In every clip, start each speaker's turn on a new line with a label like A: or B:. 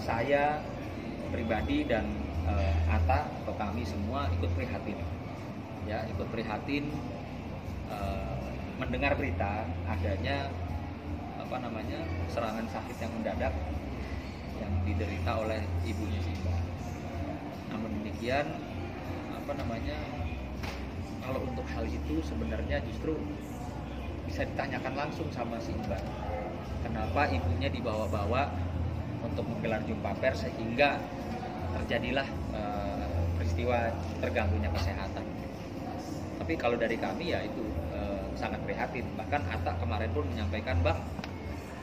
A: saya pribadi dan eh, Ata atau kami semua ikut prihatin ya ikut prihatin eh, mendengar berita adanya apa namanya serangan sakit yang mendadak yang diderita oleh ibunya Simba. Namun demikian apa namanya kalau untuk hal itu sebenarnya justru bisa ditanyakan langsung sama Simba. Kenapa ibunya dibawa-bawa untuk menggelar jumpa pers sehingga terjadilah eh, peristiwa terganggunya kesehatan. Tapi kalau dari kami ya itu eh, sangat prihatin. Bahkan Atta kemarin pun menyampaikan, Bang,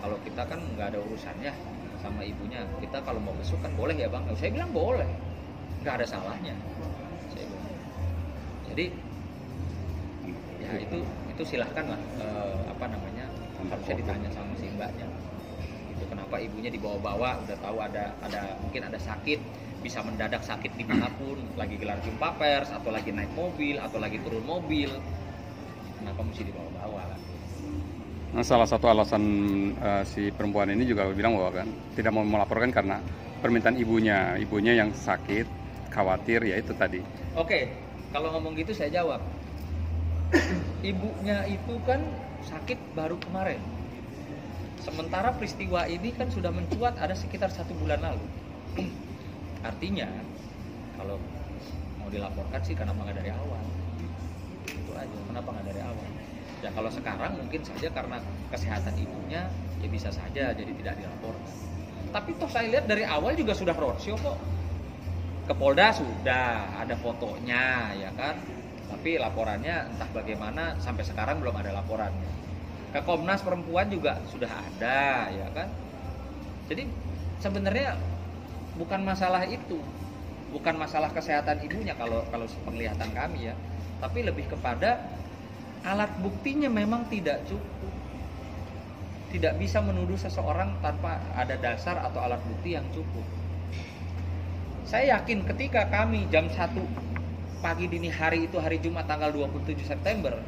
A: kalau kita kan nggak ada urusannya sama ibunya, kita kalau mau besuk kan boleh ya Bang? Saya bilang boleh, nggak ada salahnya. Jadi ya itu itu silahkan lah eh, apa namanya harusnya ditanya sama si mbaknya itu kenapa ibunya dibawa-bawa udah tahu ada ada mungkin ada sakit bisa mendadak sakit di mana pun lagi gelar jumpa pers atau lagi naik mobil atau lagi turun mobil kenapa mesti dibawa-bawa
B: Nah, salah satu alasan eh, si perempuan ini juga bilang bahwa kan tidak mau melaporkan karena permintaan ibunya, ibunya yang sakit, khawatir ya itu tadi.
A: Oke, kalau ngomong gitu saya jawab. Ibunya itu kan sakit baru kemarin. Sementara peristiwa ini kan sudah mencuat ada sekitar satu bulan lalu. Artinya, kalau mau dilaporkan sih kenapa nggak dari awal? Itu aja, kenapa nggak dari awal? Ya kalau sekarang mungkin saja karena kesehatan ibunya ya bisa saja jadi tidak dilaporkan. Tapi toh saya lihat dari awal juga sudah roadshow kok ke Polda sudah ada fotonya ya kan tapi laporannya entah bagaimana sampai sekarang belum ada laporannya ke Komnas Perempuan juga sudah ada ya kan? Jadi sebenarnya bukan masalah itu. Bukan masalah kesehatan ibunya kalau kalau penglihatan kami ya. Tapi lebih kepada alat buktinya memang tidak cukup. Tidak bisa menuduh seseorang tanpa ada dasar atau alat bukti yang cukup. Saya yakin ketika kami jam 1 pagi dini hari itu hari Jumat tanggal 27 September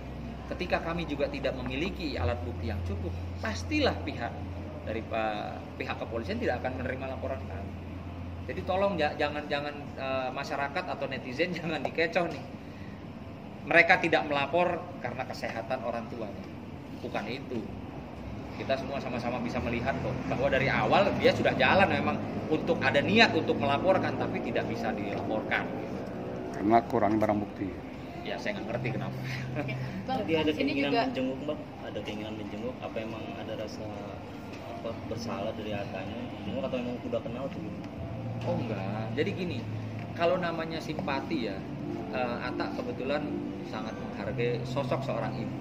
A: ketika kami juga tidak memiliki alat bukti yang cukup pastilah pihak dari uh, pihak kepolisian tidak akan menerima laporan kami. Jadi tolong jangan jangan uh, masyarakat atau netizen jangan dikecoh nih. Mereka tidak melapor karena kesehatan orang tuanya bukan itu. Kita semua sama-sama bisa melihat kok bahwa dari awal dia sudah jalan memang untuk ada niat untuk melaporkan tapi tidak bisa dilaporkan.
B: Karena kurang barang bukti.
A: Ya saya nggak ngerti kenapa.
C: Oke. Bang,
D: Tadi ada keinginan
C: juga
D: menjenguk bang, ada keinginan menjenguk. Apa emang ada rasa apa bersalah dari Atanya menjenguk atau emang udah kenal tuh
A: oh enggak. Jadi gini kalau namanya simpati ya eh, Ata kebetulan sangat menghargai sosok seorang ibu.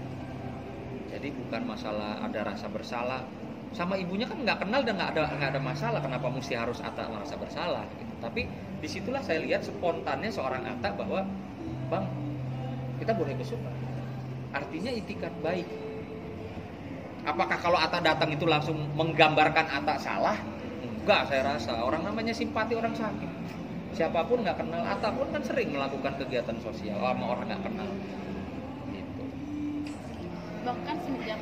A: Jadi bukan masalah ada rasa bersalah. Sama ibunya kan nggak kenal dan nggak ada nggak ada masalah kenapa mesti harus Ata merasa bersalah gitu. tapi di situlah saya lihat spontannya seorang Ata bahwa bang kita boleh Bang." artinya itikat baik. Apakah kalau Ata datang itu langsung menggambarkan Ata salah? Enggak saya rasa. Orang namanya simpati orang sakit. Siapa pun nggak kenal Ata pun kan sering melakukan kegiatan sosial. Sama orang nggak kenal. Gitu.
C: Bahkan semenjak